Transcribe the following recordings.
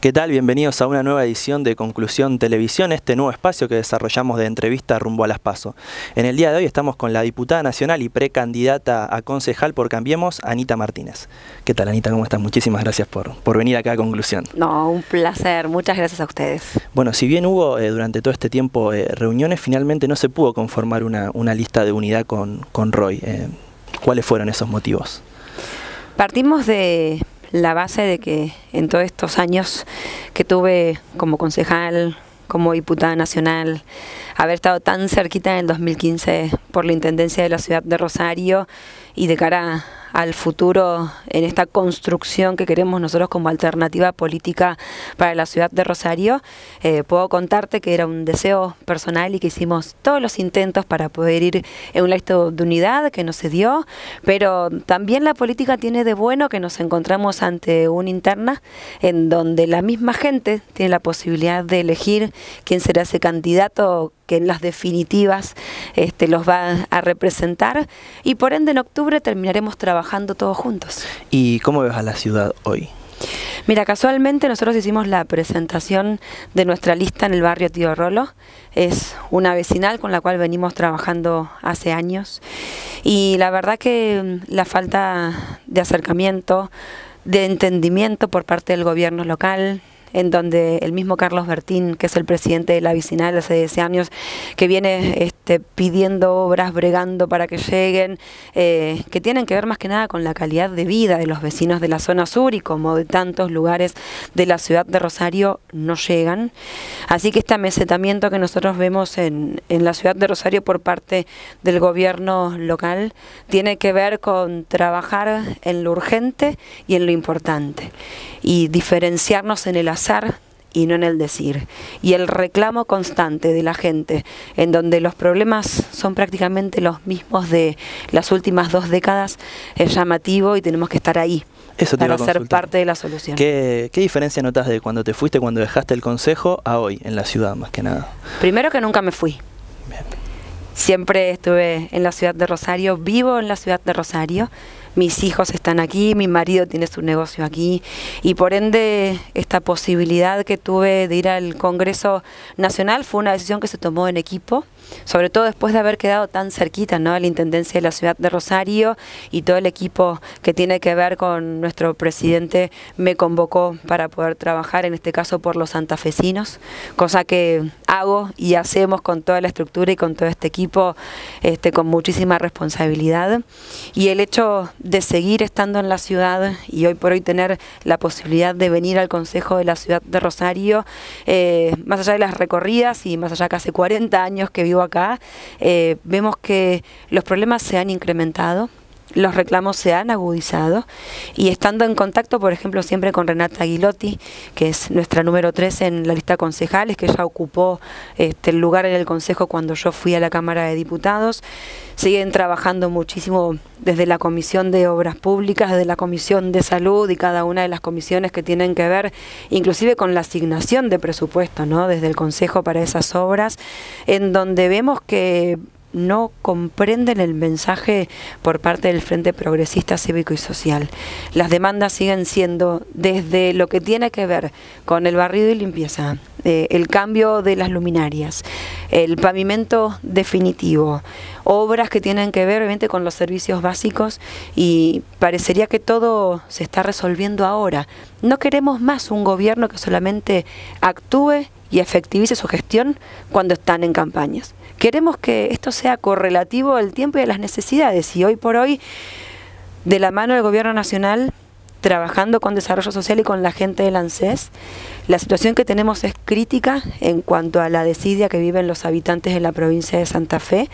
¿Qué tal? Bienvenidos a una nueva edición de Conclusión Televisión, este nuevo espacio que desarrollamos de entrevista rumbo a las PASO. En el día de hoy estamos con la diputada nacional y precandidata a concejal por Cambiemos, Anita Martínez. ¿Qué tal, Anita? ¿Cómo estás? Muchísimas gracias por, por venir acá a Conclusión. No, un placer. Muchas gracias a ustedes. Bueno, si bien hubo eh, durante todo este tiempo eh, reuniones, finalmente no se pudo conformar una, una lista de unidad con, con Roy. Eh, ¿Cuáles fueron esos motivos? Partimos de la base de que en todos estos años que tuve como concejal, como diputada nacional, haber estado tan cerquita en el 2015 por la Intendencia de la ciudad de Rosario y de cara al futuro en esta construcción que queremos nosotros como alternativa política para la ciudad de Rosario, eh, puedo contarte que era un deseo personal y que hicimos todos los intentos para poder ir en un acto de unidad que no se dio, pero también la política tiene de bueno que nos encontramos ante una interna en donde la misma gente tiene la posibilidad de elegir quién será ese candidato que en las definitivas este, los va a representar. Y por ende en octubre terminaremos trabajando todos juntos. ¿Y cómo ves a la ciudad hoy? Mira, casualmente nosotros hicimos la presentación de nuestra lista en el barrio Tío Rolo. Es una vecinal con la cual venimos trabajando hace años. Y la verdad que mm, la falta de acercamiento, de entendimiento por parte del gobierno local, en donde el mismo Carlos Bertín, que es el presidente de la vicinal hace 10 años, que viene este, pidiendo obras, bregando para que lleguen, eh, que tienen que ver más que nada con la calidad de vida de los vecinos de la zona sur y como de tantos lugares de la ciudad de Rosario no llegan. Así que este amesetamiento que nosotros vemos en, en la ciudad de Rosario por parte del gobierno local tiene que ver con trabajar en lo urgente y en lo importante y diferenciarnos en el hacer y no en el decir. Y el reclamo constante de la gente, en donde los problemas son prácticamente los mismos de las últimas dos décadas, es llamativo y tenemos que estar ahí. para ser parte de la solución. ¿Qué, ¿Qué, diferencia notas de cuando te fuiste, cuando dejaste el consejo, a hoy en la ciudad, más que nada? Primero que nunca me fui. Siempre estuve en la ciudad de Rosario, vivo en la ciudad de Rosario mis hijos están aquí, mi marido tiene su negocio aquí y por ende esta posibilidad que tuve de ir al Congreso Nacional fue una decisión que se tomó en equipo sobre todo después de haber quedado tan cerquita ¿no? la Intendencia de la ciudad de Rosario y todo el equipo que tiene que ver con nuestro presidente me convocó para poder trabajar, en este caso por los santafesinos, cosa que hago y hacemos con toda la estructura y con todo este equipo este, con muchísima responsabilidad. Y el hecho de seguir estando en la ciudad y hoy por hoy tener la posibilidad de venir al Consejo de la ciudad de Rosario, eh, más allá de las recorridas y más allá que hace 40 años que vivo acá, eh, vemos que los problemas se han incrementado, los reclamos se han agudizado y estando en contacto, por ejemplo, siempre con Renata Aguilotti, que es nuestra número 3 en la lista de concejales, que ya ocupó este, el lugar en el Consejo cuando yo fui a la Cámara de Diputados, siguen trabajando muchísimo desde la Comisión de Obras Públicas, desde la Comisión de Salud y cada una de las comisiones que tienen que ver inclusive con la asignación de presupuesto, ¿no? desde el Consejo para esas obras, en donde vemos que no comprenden el mensaje por parte del Frente Progresista Cívico y Social. Las demandas siguen siendo desde lo que tiene que ver con el barrido y limpieza, eh, el cambio de las luminarias, el pavimento definitivo, obras que tienen que ver obviamente con los servicios básicos y parecería que todo se está resolviendo ahora. No queremos más un gobierno que solamente actúe y efectivice su gestión cuando están en campañas. Queremos que esto sea correlativo al tiempo y a las necesidades. Y hoy por hoy, de la mano del Gobierno Nacional, trabajando con desarrollo social y con la gente del ANSES, la situación que tenemos es crítica en cuanto a la desidia que viven los habitantes de la provincia de Santa Fe,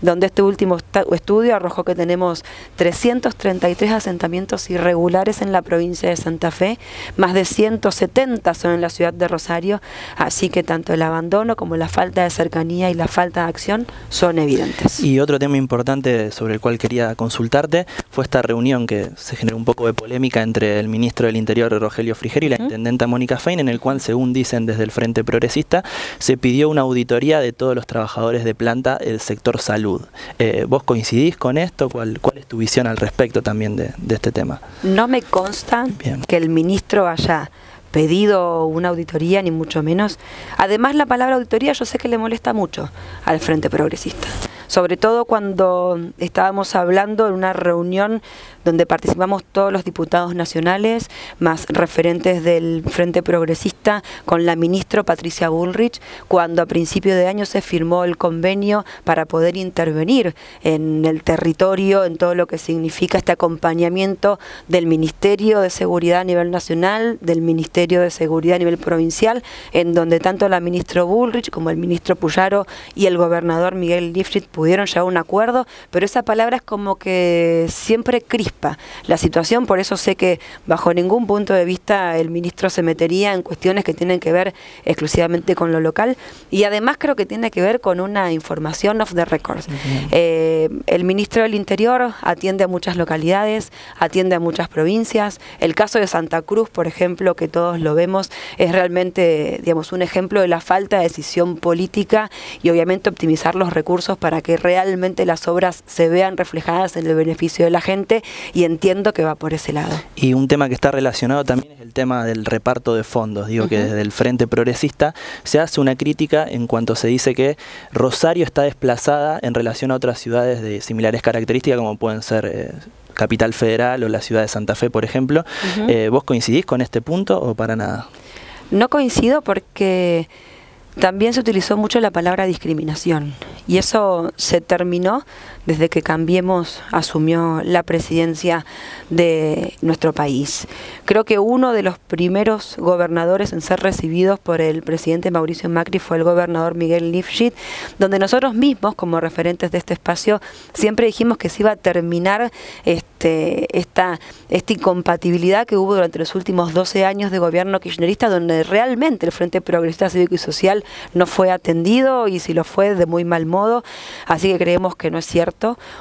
donde este último estudio arrojó que tenemos 333 asentamientos irregulares en la provincia de Santa Fe, más de 170 son en la ciudad de Rosario, así que tanto el abandono como la falta de cercanía y la falta de acción son evidentes. Y otro tema importante sobre el cual quería consultarte fue esta reunión que se generó un poco de polémica entre el ministro del Interior Rogelio Frigerio y la intendenta Mónica Fein en el cual, según dicen desde el Frente Progresista, se pidió una auditoría de todos los trabajadores de planta del sector salud. Eh, ¿Vos coincidís con esto? ¿Cuál, ¿Cuál es tu visión al respecto también de, este tema? No me consta que el ministro haya pedido una auditoría, ni mucho menos. Además, la palabra auditoría yo sé que le molesta mucho al Frente Progresista sobre todo cuando estábamos hablando en una reunión donde participamos todos los diputados nacionales, más referentes del Frente Progresista, con la ministra Patricia Bullrich, cuando a principio de año se firmó el convenio para poder intervenir en el territorio, en todo lo que significa este acompañamiento del Ministerio de Seguridad a nivel nacional, del Ministerio de Seguridad a nivel provincial, en donde tanto la ministra Bullrich como el ministro Puyaro y el gobernador Miguel Lifrit pudieron llegar a un acuerdo, pero esa palabra es como que siempre crispa la situación, por eso sé que bajo ningún punto de vista el ministro se metería en cuestiones que tienen que ver exclusivamente con lo local y además creo que tiene que ver con una información off the record. Eh, el ministro del Interior atiende a muchas localidades, atiende a muchas provincias. El caso de Santa Cruz, por ejemplo, que todos lo vemos, es realmente digamos, un ejemplo de la falta de decisión política y obviamente optimizar los recursos para que realmente las obras se vean reflejadas en el beneficio de la gente y entiendo que va por ese lado. Y un tema que está relacionado también es el tema del reparto de fondos. Digo que desde el Frente Progresista se hace una crítica en cuanto se dice que Rosario está desplazada en relación a otras ciudades de similares características como pueden ser... Eh, Capital Federal o la ciudad de Santa Fe, por ejemplo. Eh, ¿Vos coincidís con este punto o para nada? No coincido porque también se utilizó mucho la palabra discriminación y eso se terminó desde que Cambiemos asumió la presidencia de nuestro país. Creo que uno de los primeros gobernadores en ser recibidos por el presidente Mauricio Macri fue el gobernador Miguel Lifshitz, donde nosotros mismos, como referentes de este espacio, siempre dijimos que se iba a terminar este, esta, esta incompatibilidad que hubo durante los últimos 12 años de gobierno kirchnerista, donde realmente el Frente Progresista Cívico y Social no fue atendido y si lo fue de muy mal modo. Así que creemos que no es cierto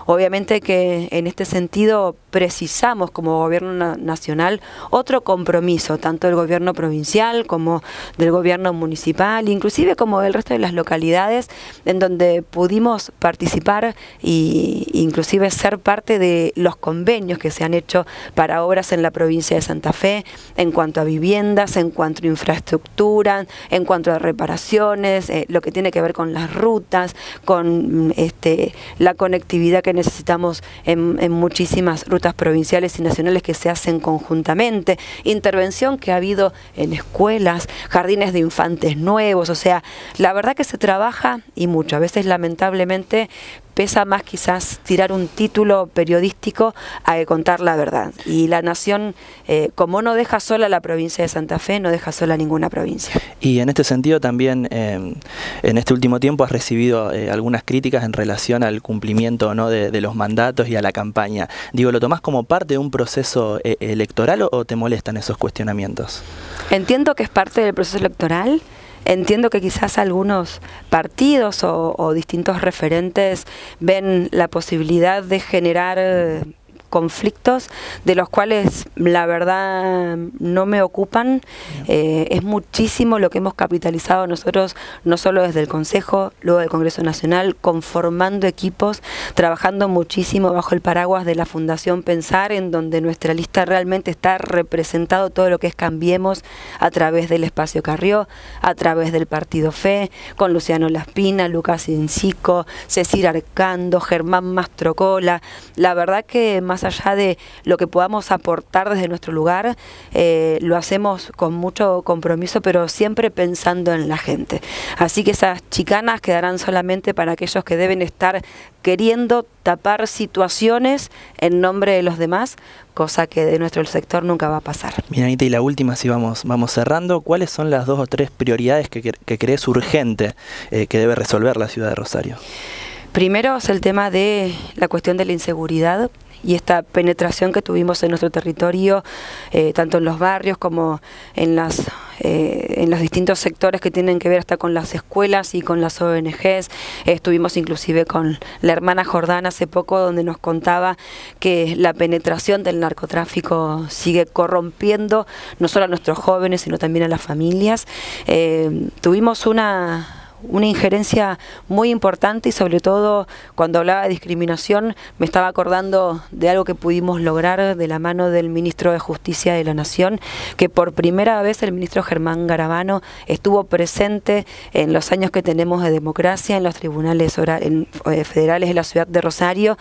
Obviamente que en este sentido precisamos como gobierno nacional otro compromiso, tanto del gobierno provincial como del gobierno municipal, inclusive como del resto de las localidades en donde pudimos participar e inclusive ser parte de los convenios que se han hecho para obras en la provincia de Santa Fe en cuanto a viviendas, en cuanto a infraestructura, en cuanto a reparaciones, eh, lo que tiene que ver con las rutas, con este, la conectividad que necesitamos en, en muchísimas rutas provinciales y nacionales que se hacen conjuntamente, intervención que ha habido en escuelas, jardines de infantes nuevos, o sea, la verdad que se trabaja y mucho, a veces lamentablemente pesa más quizás tirar un título periodístico a contar la verdad. Y la nación, eh, como no deja sola la provincia de Santa Fe, no deja sola ninguna provincia. Y en este sentido también, em, en este último tiempo has recibido eh, algunas críticas en relación al cumplimiento ¿no? de, los mandatos y a la campaña. Digo, ¿lo tomás como parte de un proceso eh, electoral o te molestan esos cuestionamientos? Entiendo que es parte del proceso electoral. Entiendo que quizás algunos partidos o, distintos referentes ven la posibilidad de generar conflictos de los cuales la verdad no me ocupan. Eh, es muchísimo lo que hemos capitalizado nosotros, no solo desde el Consejo, luego del Congreso Nacional, conformando equipos, trabajando muchísimo bajo el paraguas de la Fundación Pensar, en donde nuestra lista realmente está representado todo lo que es Cambiemos a través del Espacio Carrió, a través del Partido Fe, con Luciano Laspina, Lucas Incico, Cecil Arcando, Germán Mastrocola. La verdad que más allá de lo que podamos aportar desde nuestro lugar, eh, lo hacemos con mucho compromiso, pero siempre pensando en la gente. Así que esas chicanas quedarán solamente para aquellos que deben estar queriendo tapar situaciones en nombre de los demás, cosa que de nuestro sector nunca va a pasar. Mira, y la última, si vamos, vamos cerrando, ¿cuáles son las dos o tres prioridades que, que crees urgente eh, que debe resolver la ciudad de Rosario? Primero es el tema de la cuestión de la inseguridad y esta penetración que tuvimos en nuestro territorio, eh, tanto en los barrios como en, las, eh, en los distintos sectores que tienen que ver hasta con las escuelas y con las ONGs. estuvimos inclusive con la hermana Jordana hace poco donde nos contaba que la penetración del narcotráfico sigue corrompiendo no solo a nuestros jóvenes, sino también a las familias. Eh, tuvimos una una injerencia muy importante y sobre todo cuando hablaba de discriminación me estaba acordando de algo que pudimos lograr de la mano del ministro de Justicia de la Nación, que por primera vez el ministro Germán Garabano estuvo presente en los años que tenemos de democracia en los tribunales eh, federales de la ciudad de Rosario,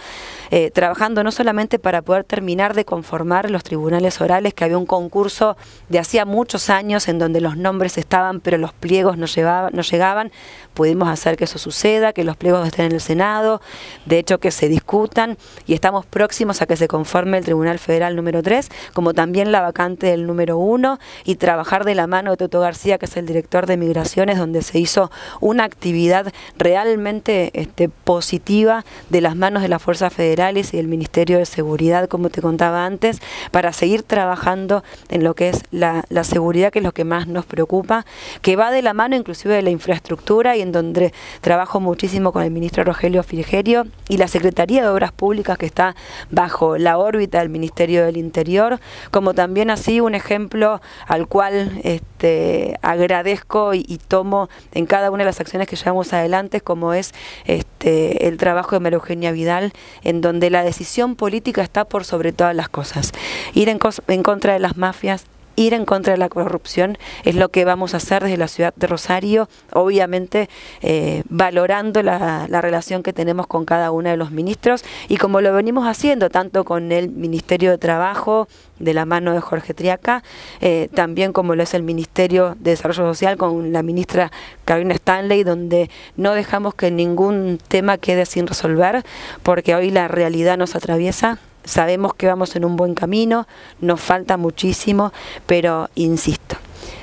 eh, trabajando no solamente para poder terminar de conformar los tribunales orales, que había un concurso de hacía muchos años en donde los nombres estaban pero los pliegos no, no llegaban, pudimos hacer que eso suceda, que los pliegos estén en el Senado, de hecho que se discutan y estamos próximos a que se conforme el Tribunal Federal número 3, como también la vacante del número 1 y trabajar de la mano de Toto García, que es el director de Migraciones, donde se hizo una actividad realmente este, positiva de las manos de las fuerzas federales y del Ministerio de Seguridad, como te contaba antes, para seguir trabajando en lo que es la, la seguridad, que es lo que más nos preocupa, que va de la mano inclusive de la infraestructura y en donde trabajo muchísimo con el ministro Rogelio Frigerio y la Secretaría de Obras Públicas que está bajo la órbita del Ministerio del Interior, como también así un ejemplo al cual este, agradezco y, tomo en cada una de las acciones que llevamos adelante, como es este, el trabajo de María Eugenia Vidal, en donde la decisión política está por sobre todas las cosas. Ir en contra de las mafias, ir en contra de la corrupción es lo que vamos a hacer desde la ciudad de Rosario, obviamente eh, valorando la, relación que tenemos con cada uno de los ministros. Y como lo venimos haciendo tanto con el Ministerio de Trabajo de la mano de Jorge Triaca, eh, también como lo es el Ministerio de Desarrollo Social con la ministra Carolina Stanley, donde no dejamos que ningún tema quede sin resolver, porque hoy la realidad nos atraviesa, Sabemos que vamos en un buen camino, nos falta muchísimo, pero insisto,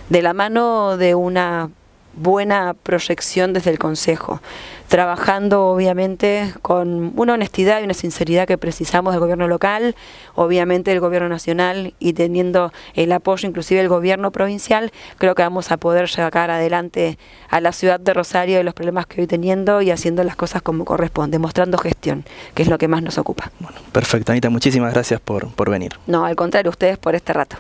de la mano de una buena proyección desde el Consejo, trabajando obviamente con una honestidad y una sinceridad que precisamos del gobierno local, obviamente del gobierno nacional y teniendo el apoyo inclusive del gobierno provincial, creo que vamos a poder sacar adelante a la ciudad de Rosario de los problemas que hoy teniendo y haciendo las cosas como corresponde, mostrando gestión, que es lo que más nos ocupa. Bueno, perfecto, Anita, muchísimas gracias por, por venir. No, al contrario, ustedes por este rato.